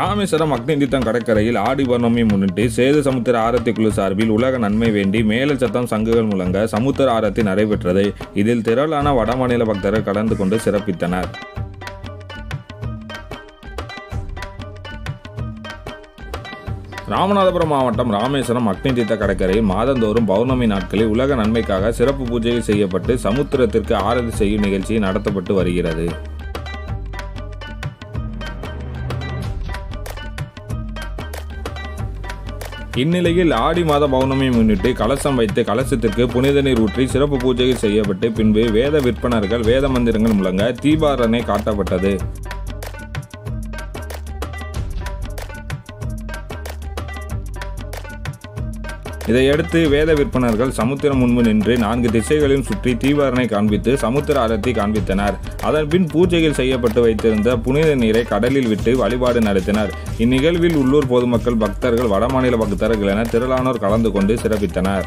ராமேஸ்வரம் அக்னி கடற்கரையில் ஆடி பௌர்ணமி முன்னிட்டு சேது சமுத்திர ஆரத்தி குழு சார்பில் உலக நன்மை வேண்டி மேல சத்தம் சங்குகள் முழங்க சமுத்திர ஆரத்தி நடைபெற்றது. இதில் திரளான வடமாநில பக்தர்கள் கலந்து கொண்டு சிறப்பித்தனர். ராமநாதபுரம் மாவட்டம் ராமேஸ்வரம் அக்னி தீர்த்த கடற்கரையில் மாதந்தோறும் பௌர்ணமி நாட்களில் உலக நன்மைக்காக சிறப்பு பூஜைகள் செய்யப்பட்டு சமுத்திரத்திற்கு ஆரத்தி செய்யும் நிகழ்ச்சி நடத்தப்பட்டு வருகிறது. இந்நிலையில் ஆடி மாத பௌர்ணமி முன்னிட்டு கலசம் வைத்து கலசத்திற்கு புனித நீர் ஊற்றி சிறப்பு பூஜைகள் செய்யப்பட்டு பின்பு வேத விற்பனர்கள் வேத மந்திரங்கள் முழங்க தீபாரணை காட்டப்பட்டது. இதையடுத்து வேத விற்பனர்கள் சமுத்திரம் முன்பு நின்று நான்கு திசைகளையும் சுற்றி தீவாரனை காண்பித்து சமுத்திர ஆரத்தி காண்பித்தனர். அதன்பின் பூஜைகள் செய்யப்பட்டு வைத்திருந்த புனித நீரை கடலில் விட்டு வழிபாடு நடத்தினர். இந்நிகழ்வில் உள்ளூர் பொதுமக்கள் பக்தர்கள் வடமாநில பக்தர்கள் என திரளானோர் கலந்து கொண்டு சிறப்பித்தனர்.